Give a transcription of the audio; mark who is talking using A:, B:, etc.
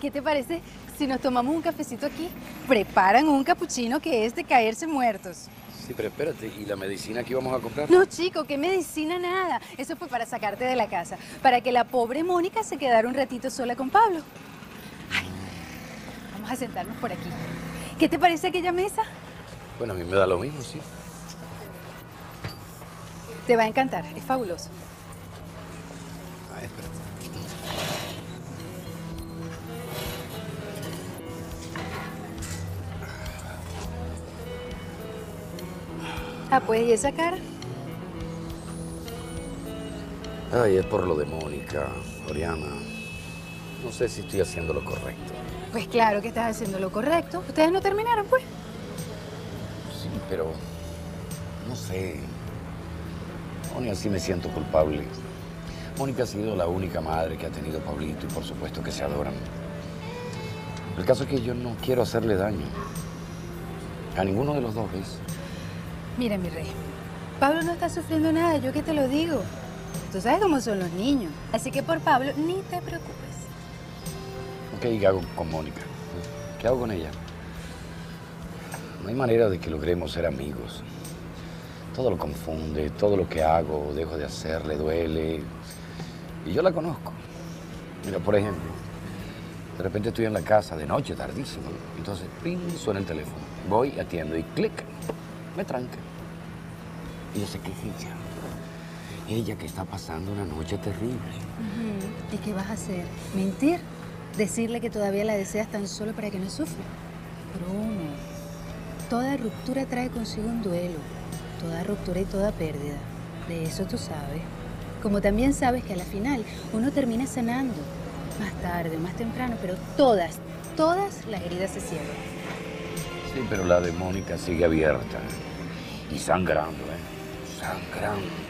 A: ¿Qué te parece si nos tomamos un cafecito aquí? Preparan un capuchino que es de caerse muertos.
B: Sí, pero espérate, ¿y la medicina que íbamos a comprar?
A: No, chico, qué medicina nada. Eso fue para sacarte de la casa, para que la pobre Mónica se quedara un ratito sola con Pablo. Ay, vamos a sentarnos por aquí. ¿Qué te parece aquella mesa?
B: Bueno, a mí me da lo mismo, sí.
A: Te va a encantar, es fabuloso.
B: Ah, espérate.
A: Ah, pues, ¿y esa cara?
B: Ay, es por lo de Mónica, Oriana. No sé si estoy haciendo lo correcto.
A: Pues claro que estás haciendo lo correcto. Ustedes no terminaron, pues.
B: Sí, pero no sé. Aún así me siento culpable. Mónica ha sido la única madre que ha tenido Pablito y por supuesto que se adoran. El caso es que yo no quiero hacerle daño. A ninguno de los dos, ¿ves?
A: Mira, mi rey, Pablo no está sufriendo nada, yo que te lo digo. Tú sabes cómo son los niños. Así que por Pablo ni te preocupes.
B: Ok, ¿qué hago con Mónica? ¿Qué hago con ella? No hay manera de que logremos ser amigos. Todo lo confunde, todo lo que hago dejo de hacer le duele. Y yo la conozco. Mira, por ejemplo, de repente estoy en la casa de noche, tardísimo. Entonces, ping, suena el teléfono. Voy, atiendo y clic, me tranca. Y yo sé que es ella. Ella que está pasando una noche terrible.
A: ¿Y qué vas a hacer? ¿Mentir? ¿Decirle que todavía la deseas tan solo para que no sufra? Bruno, toda ruptura trae consigo un duelo. Toda ruptura y toda pérdida. De eso tú sabes. Como también sabes que a la final uno termina sanando. Más tarde o más temprano, pero todas, todas las heridas se cierran.
B: Sí, pero la de Mónica sigue abierta. Y sangrando, ¿eh? Sangrando.